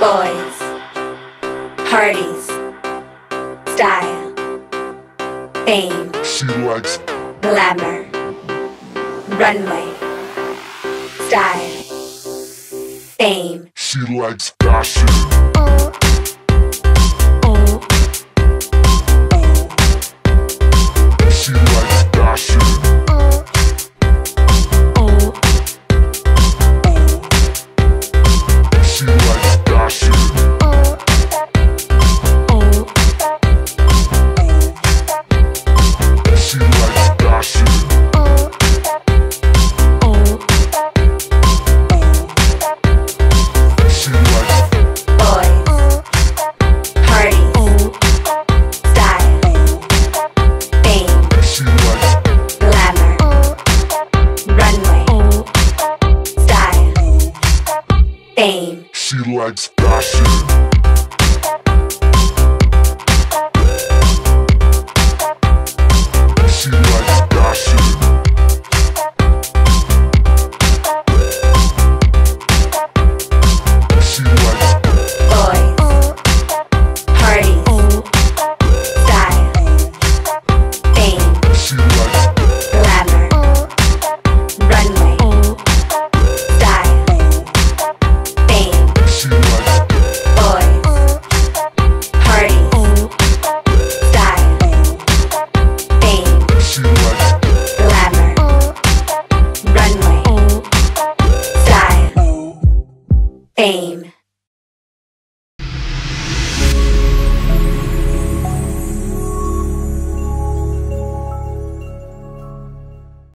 boys, parties, style, fame. She likes glamour, runway, style, fame. She likes fame. She likes gossip. Fame.